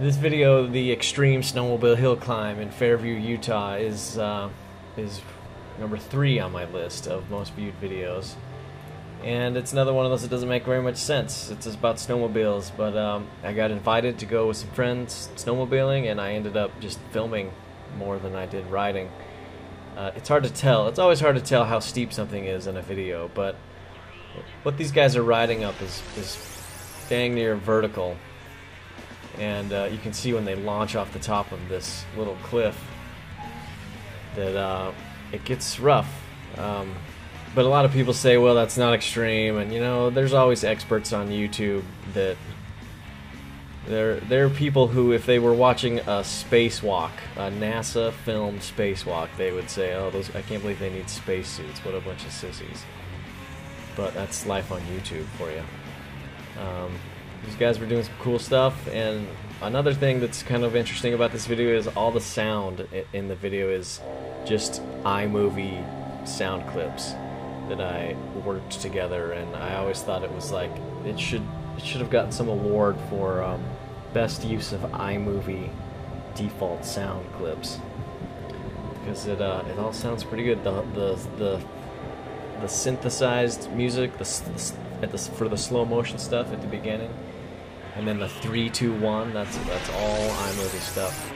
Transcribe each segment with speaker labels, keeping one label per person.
Speaker 1: This video, the extreme snowmobile hill climb in Fairview, Utah, is uh, is number three on my list of most viewed videos, and it's another one of those that doesn't make very much sense. It's about snowmobiles, but um, I got invited to go with some friends snowmobiling, and I ended up just filming more than I did riding. Uh, it's hard to tell. It's always hard to tell how steep something is in a video, but what these guys are riding up is is dang near vertical and uh, you can see when they launch off the top of this little cliff that uh, it gets rough. Um, but a lot of people say, well, that's not extreme, and you know, there's always experts on YouTube that there there are people who, if they were watching a spacewalk, a NASA filmed spacewalk, they would say, oh, those I can't believe they need spacesuits. What a bunch of sissies. But that's life on YouTube for you. Um, these guys were doing some cool stuff, and another thing that's kind of interesting about this video is all the sound in the video is just iMovie sound clips that I worked together, and I always thought it was like it should it should have gotten some award for um, best use of iMovie default sound clips because it uh, it all sounds pretty good. The the the the synthesized music, the, the at the for the slow motion stuff at the beginning and then the three, two, one. That's that's all iMovie stuff.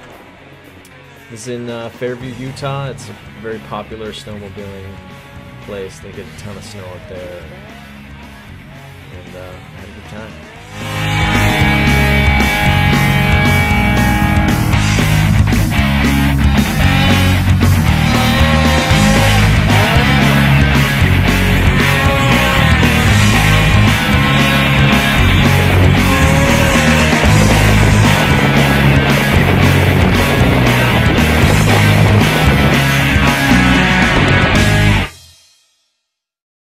Speaker 1: This is in uh, Fairview, Utah. It's a very popular snowmobiling place. They get a ton of snow up there, and uh, had a good time.